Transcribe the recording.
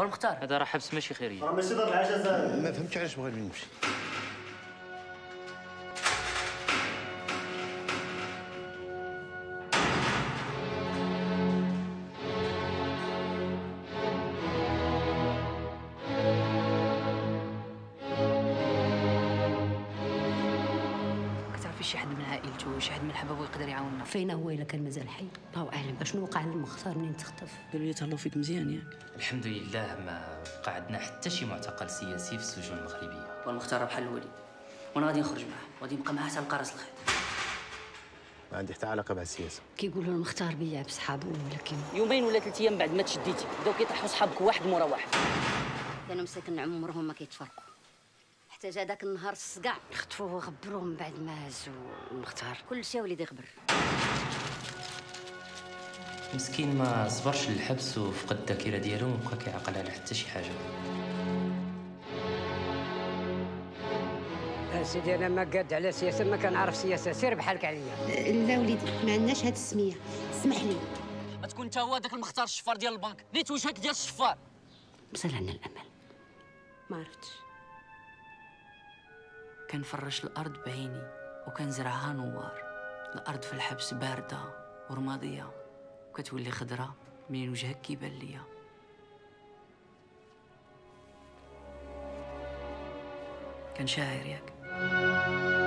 بالمختار هذا راه حبس ماشي خيرية. راه ماشي دار العجزه ما فهمتش علاش بغينا نمشي. كتعرفي شي حد من عائلته شي حد من حبابه يقدر يعاوننا؟ فين هو إلا كان مازال حي. الله أعلم. اشنو وقع للمختار منين تخطف قالوا لي تهلاو فيك مزيان ياك. الحمد لله ما بقى عندنا حتى شي معتقل سياسي في السجون المغربية. والمختار بحال الوليد. وأنا غادي نخرج معاه. غادي نبقى معاه حتى نلقى راس الخيط ما عندي حتى علاقة مع السياسة. كيقولوا المختار بيع بصحابه ولكن يومين ولا ثلاث أيام بعد ما تشديتي بداو كيطيحوا صحابك واحد مورا واحد. كانوا مساكن عمرهم ما كيتفرقوا. حتى جا داك النهار الصقع خطفوه وغبروه من بعد ما هزوا المختار كل شيء وليد يخبر مسكين ما صبرش للحبس وفقد الذاكرة ديالو وبقى كيعقل على حتى شي حاجة. سيدي أنا ما قاد على سياسة ما كنعرف سياسة سير بحالك عليا لا وليدي ما عندناش هاد السمية. اسمح لي. ما تكون انت هو داك المختار الشفار ديال البنك. نيت وجهك ديال الشفار. بصل عنا الأمل. ما عرفتش. كنفرش الأرض بعيني وكنزرعها نوار. الأرض في الحبس باردة ورمادية وكتولي خضرة منين وجهك كيبان ليا كان شاعر ياك.